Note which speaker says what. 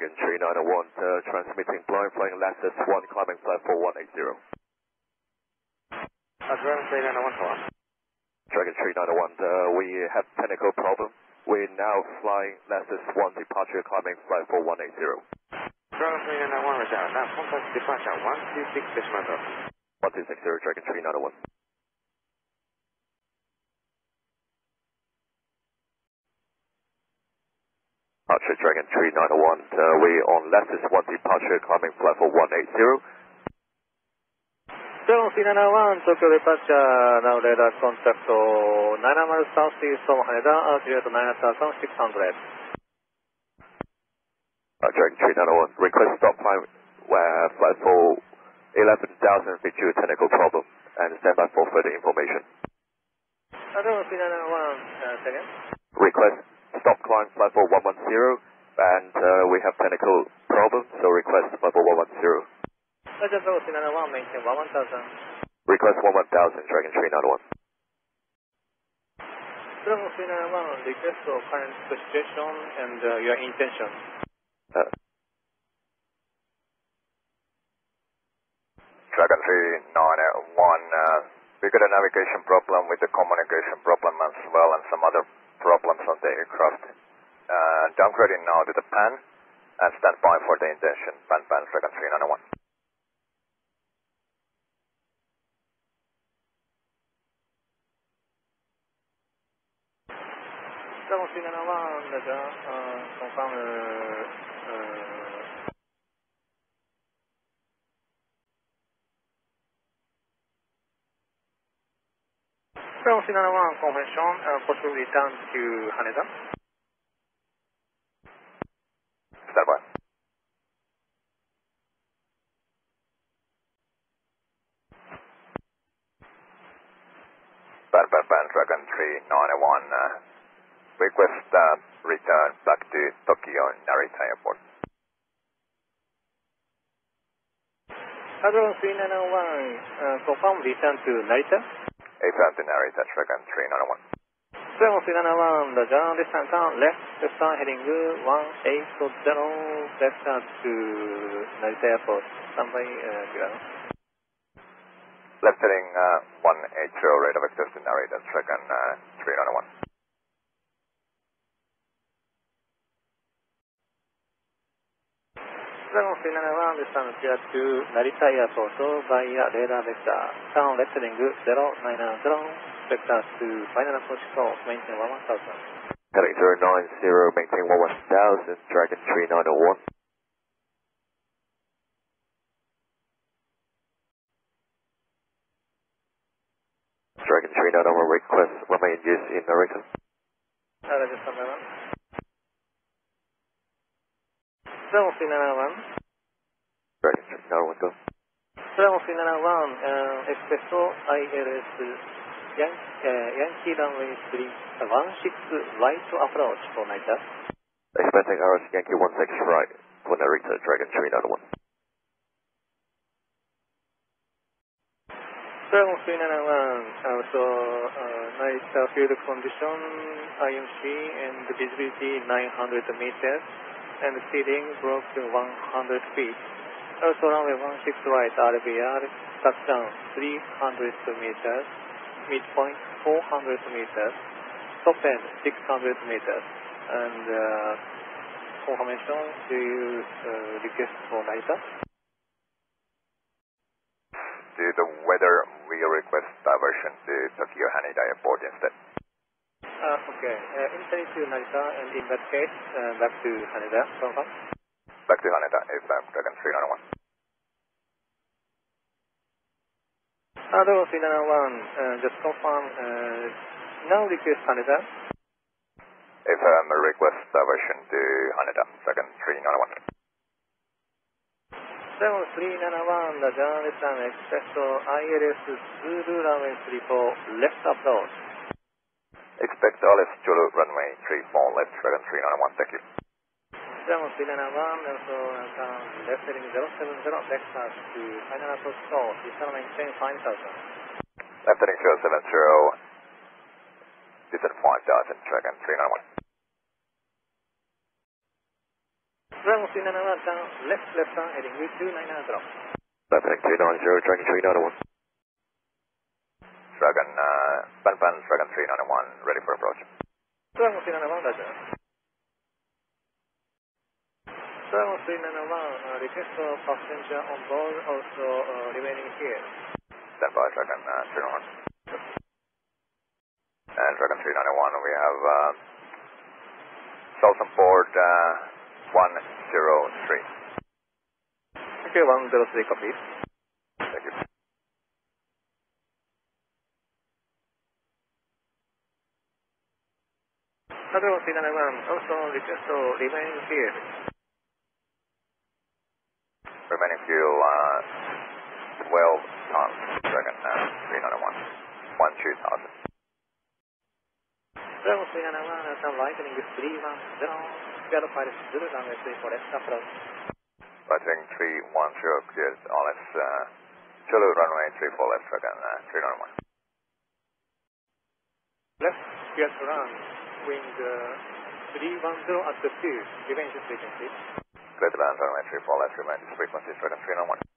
Speaker 1: Dragon 3901, uh, transmitting blind flying Lexus 1, climbing flight 4180.
Speaker 2: Uh, Dragon 3901.
Speaker 1: Dragon 3901, uh, we have technical problem. We're now flying Lexus 1, departure climbing flight 4180.
Speaker 2: Dragon 3901 roger. Now contact departure 126 decimal zero.
Speaker 1: 1260, Dragon 3901. Departure Dragon 391. Uh, we on lattice 1 departure, climbing
Speaker 3: platform 180. Dragon 391, Tokyo departure, now radar contact uh, 90 southeast from Haneda, altitude 9,600.
Speaker 1: Uh, Dragon 391, request stop climb where flight for 11,000 feet due technical problem and stand by for further information.
Speaker 3: Dragon 391, uh, second.
Speaker 1: Request stop climb flight for 110 and uh, we have technical problems, so request number 110.
Speaker 3: 1, Request one thousand, Dragon Tree,
Speaker 1: not 1. Zulu, Sierra
Speaker 3: 1, request your current situation and uh, your intention.
Speaker 1: Uh,
Speaker 4: Dragon Tree 9 uh, 1, we got a navigation problem with the communication problem as well and some other problems on the aircraft. Uh, downgrading now to the PAN and stand by for the intention. PAN, PAN, Dragon 391.
Speaker 3: Seven three nine one, Roger. Uh, confirm. Uh, uh, Seven three nine one, confirmation. Uh, possible return to Haneda.
Speaker 4: 3901 uh, request uh, return back to Tokyo Narita Airport.
Speaker 3: Dragon 3901, uh, confirm return to Narita.
Speaker 4: Return to Narita, Dragon 391.
Speaker 3: Dragon 391, the journal this time down, left, left turn heading 180, left turn to Narita Airport. Somebody, uh,
Speaker 4: Left heading uh, 180, rate of access to Narita, Dragon uh, 391.
Speaker 3: Seven three nine one, left turn clear to Narita Airport via radar vector. Turn left heading zero nine zero, vector to final approach course, maintain one one thousand.
Speaker 1: heading 090, maintain 11000, Dragon 3901. Dragon 3901, request remain use in Narita.
Speaker 3: Uh, Roger, standby one. Seven three nine one.
Speaker 1: Dragon 3901, go.
Speaker 3: 7371, uh, Expresso ILS Yan uh, Yankee Runway 3, uh, 16 right to approach for Narita.
Speaker 1: Expecting RS Yankee 16 right for Narita, Dragon 3901.
Speaker 3: 7391, uh, so uh, Narita field condition, IMC and the visibility 900 meters and seating broke to 100 feet. Also runway 16 right RVR, touchdown 300 meters, midpoint 400 meters, top end 600 meters, and uh, confirmation do you uh, request for Narita?
Speaker 4: Due to weather, we request diversion to Tokyo Haneda Airport instead.
Speaker 3: Uh, okay, uh, inside to Narita and in that case, uh, back to Haneda, confirm.
Speaker 4: Back to Haneda, AFM, Dragon 391.
Speaker 3: Hello, 391, uh, just confirm, uh, now request Haneda.
Speaker 4: AFM, request diversion to Haneda, Dragon 391.
Speaker 3: 7391, the journalist and Expresso ILS Zulu runway 34, left approach.
Speaker 4: Expect LS Zulu runway 34 left, Dragon 391, thank you.
Speaker 3: 7391, also uh, left heading 070, Lexus to final approach course, return maintain 5000.
Speaker 4: Left heading 070, descend 5000, Dragon 391.
Speaker 3: Dragon 391 left, left turn heading with 2990.
Speaker 1: Left heading 290, Dragon 391.
Speaker 4: Dragon, uh, Pan Pan, Dragon 391, ready for approach.
Speaker 3: Dragon 391, Roger. Dragon 391, uh, request for passenger on board also uh, remaining here.
Speaker 4: Stand by, Dragon uh, 391. And Dragon 391, we have uh, Southern Port uh, 103.
Speaker 3: Okay, 103 copy.
Speaker 4: Thank you.
Speaker 3: Another Dragon 391, also request to remain here.
Speaker 4: Remaining fuel uh, 12 tons, Dragon uh, 391, 12,000.
Speaker 3: 391, some lightning is 310, Seattle Pilot Zulu runway 34 left approach.
Speaker 4: Rising 310, cleared all is uh, Zulu runway 34 left, Dragon uh, 391.
Speaker 3: Left, clear to run, wind uh, 310 at the 2, remain this frequency.
Speaker 4: Clear to land runway 34 left, remain this frequency, Dragon 391.